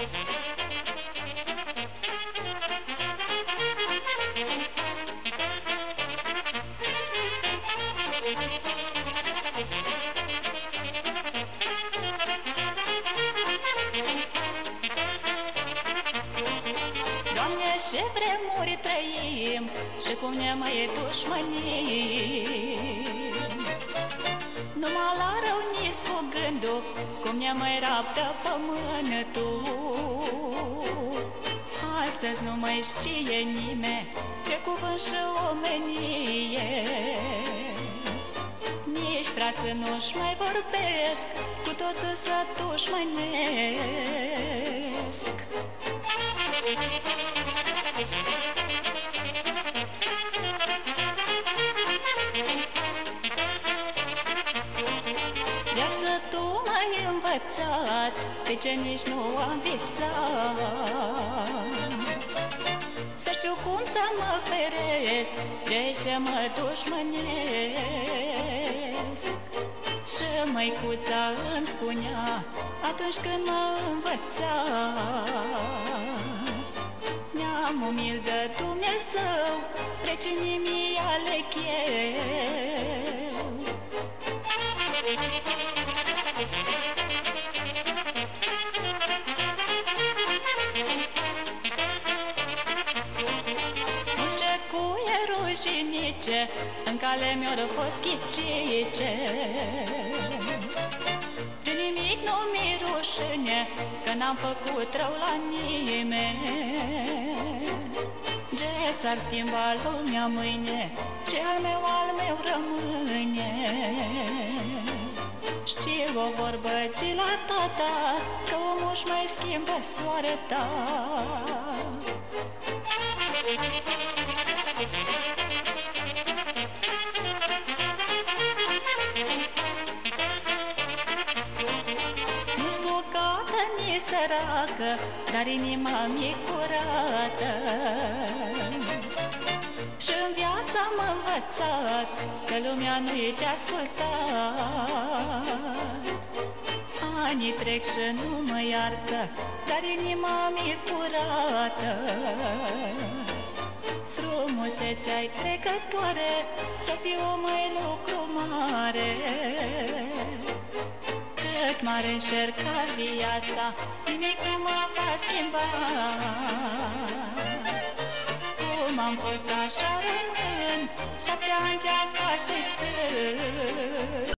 Doamne, ce vremuri trăim Și cum ne mai dușmănim gândul Cum ne mai raptă pământul Astăzi nu mai știe nimeni Ce cuvânt și omenie. Nici frață nu-și mai vorbesc Cu toți să dușmănesc Viață învățat Pe ce nici nu am visat. Să știu cum să mă feresc De ce mă dușmănesc. Și măicuța îmi spunea Atunci când mă învăța Neam umil de Dumnezeu Prece nimii aleg rușinice În cale mi-au fost ghicice. De nimic nu mi rușine Că n-am făcut rău la nimeni. Ce s-ar schimba lumea mâine Ce al meu, al meu rămâne? Știu o vorbă ce la tata Că omul mai schimbă soareta. Nici bogată, nici săracă Dar inima mi-e curată. Și în viața am învățat Că lumea nu e ce ascultat. Anii trec și nu mă iartă Dar inima mi-e curată. Frumusețea-i trecătoare Să fiu mai lucru mare Cât mare încerca viața Nimic nu mă va schimba cum am fost așa rămân Și-a acasă țăr